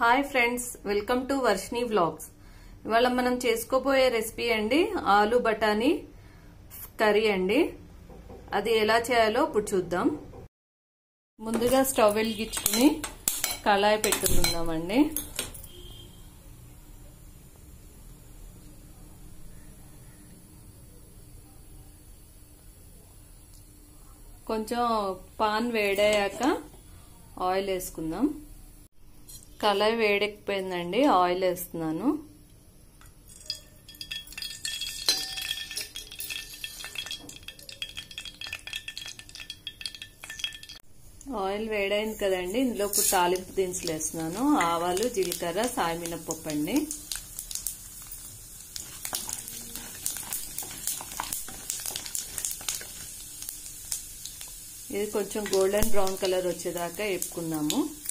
Hi friends welcome to Varshini vlogs. ఇవాళ మనం చేసుకోబోయే రెసిపీ అండి ఆలు బఠానీ కర్రీ అండి. అది ఎలా చేయాలో ఇప్పుడు చూద్దాం. ముందుగా స్టవ్ వెలిగించుకుని కళాయి పెట్టుకుందామండి. కొంచెం పాన్ వేడయ్యాక ఆయిల్ వేసుకుందాం. కళాయి వేడెక్కిపోయిందండి. ఆయిల్ వేస్తున్నాను. ఆయిల్ వేడైంది కదండి. ఇందులో ఇప్పుడు తాలింపు దినుసులు వేస్తున్నాను. ఆవాలు జీలకర్ర సాయమినప్పప్పు అండి. ఇది కొంచెం గోల్డెన్ బ్రౌన్ కలర్ వచ్చేదాకా వేపుకున్నాము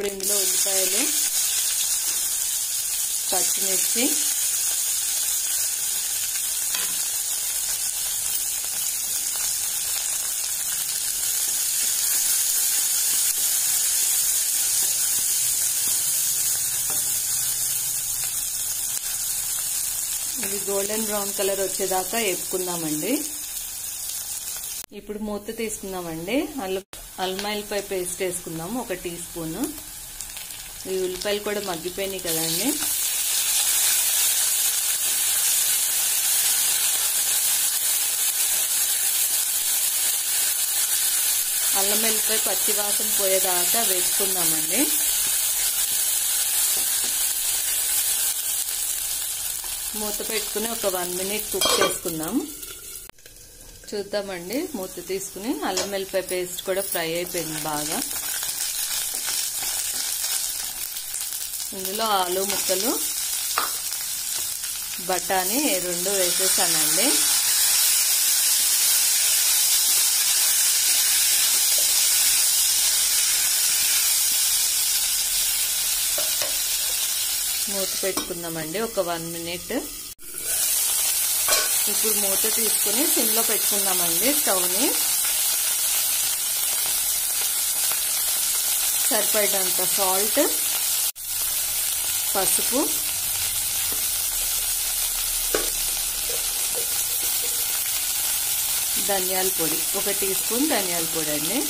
ఇప్పుడు ఇందులో ఉల్లిపాయలు పచ్చిమిర్చి ఇది గోల్డెన్ బ్రౌన్ కలర్ వచ్చేదాకా వేపుకుందామండి. ఇప్పుడు మూత తీసుకుందామండి. అల్మాయిల్ పై పేస్ట్ వేసుకుందాము ఒక టీ స్పూన్. ఈ ఉల్లిపాయలు కూడా మగ్గిపోయినాయి కదండి. అల్లం వెల్లిపాయ పచ్చివాసన పోయేదాకా వేసుకుందామండి మూత పెట్టుకుని ఒక వన్ మినిట్ కుక్ చేసుకుందాం. చూద్దామండి మూత తీసుకుని అల్లం వెల్లిపాయ పేస్ట్ కూడా ఫ్రై అయిపోయింది బాగా. ఇందులో ఆలు ముక్కలు బఠానీ రెండు వేసేసానండి. మూత పెట్టుకుందామండి ఒక వన్ మినిట్. ఇప్పుడు మూత తీసుకుని సిమ్లో పెట్టుకుందామండి స్టవ్ని. సరిపడంత సాల్ట్ పసుపు. ధనియాల పొడి. ఒక టీ స్పూన్ ధనియాల పొడి అండి.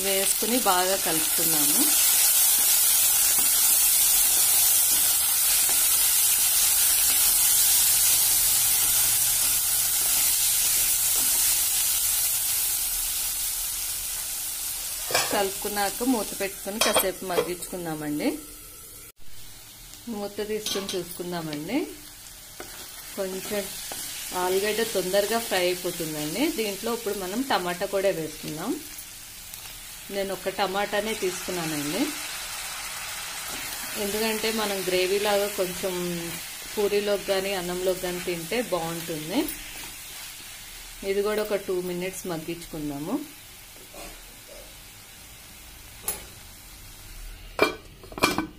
వేసుకుని బాగా కలుపుతున్నాము. కలుపుకున్నాక మూత పెట్టుకుని కాసేపు మగ్గించుకుందామండి. మూత తీసుకుని చూసుకుందామండి. కొంచెం ఆలుగడ్డ తొందరగా ఫ్రై అయిపోతుందండి. దీంట్లో ఇప్పుడు మనం టమాటా కూడా వేసుకుందాం. నేను ఒక టమాటానే తీసుకున్నానండి. ఎందుకంటే మనం గ్రేవీ లాగా కొంచెం పూరీలోకి కానీ అన్నంలోకి కానీ తింటే బాగుంటుంది. ఇది కూడా ఒక టూ మినిట్స్ మగ్గించుకుందాము.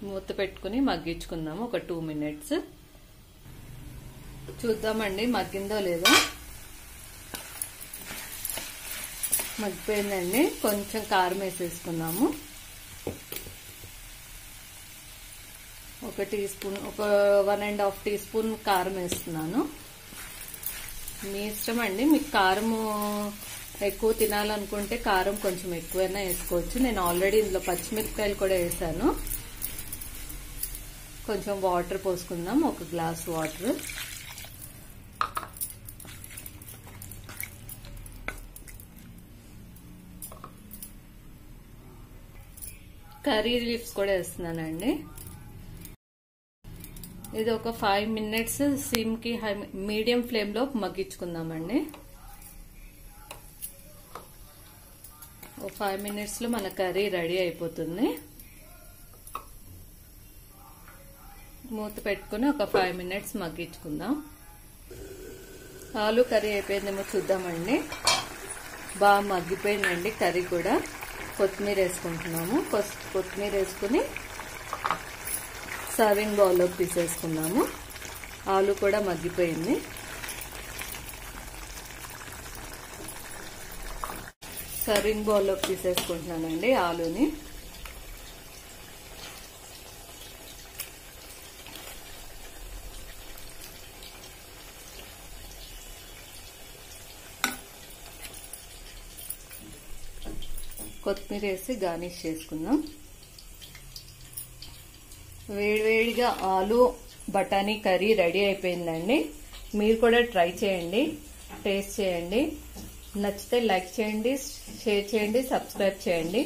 మూత పెట్టుకుని మగ్గించుకుందాము ఒక టూ మినిట్స్. చూద్దామండి మగ్గిందో లేదో. మగ్గిపోయిందండి. కొంచెం కారం వేసేసుకుందాము. ఒక టీ స్పూన్ ఒక one and half teaspoon కారం వేస్తున్నాను. మీ ఇష్టం అండి. మీకు కారము ఎక్కువ తినాలనుకుంటే కారం కొంచెం ఎక్కువైనా వేసుకోవచ్చు. నేను ఆల్రెడీ ఇందులో పచ్చిమిరపకాయలు కూడా వేసాను. కొంచెం వాటర్ పోసుకుందాం ఒక గ్లాస్ వాటర్. కర్రీ లీవ్స్ కూడా వేస్తున్నానండి. ఇది ఒక ఫైవ్ మినిట్స్ సిమ్కి హై మీడియం ఫ్లేమ్లో మగ్గించుకుందామండి. ఒక ఫైవ్ మినిట్స్లో మన కర్రీ రెడీ అయిపోతుంది. మూత పెట్టుకుని ఒక ఫైవ్ మినిట్స్ మగ్గించుకుందాం. ఆలు కర్రీ అయిపోయిందేమో చూద్దామండి. బాగా మగ్గిపోయిందండి కర్రీ కూడా. కొత్తిమీర వేసుకుంటున్నాము. కొత్తిమీర వేసుకుని సర్వింగ్ బౌల్లోకి తీసేసుకున్నాము. ఆలు కూడా మగ్గిపోయింది. సర్వింగ్ బౌల్లోకి తీసేసుకుంటున్నానండి ఆలుని. కొత్తిమీర వేసి గార్నిష్ చేసుకుందాం. వేడివేడిగా ఆలు బఠానీ కర్రీ రెడీ అయిపోయిందండి. మీరు కూడా ట్రై చేయండి టేస్ట్ చేయండి. నచ్చితే లైక్ చేయండి షేర్ చేయండి సబ్స్క్రైబ్ చేయండి.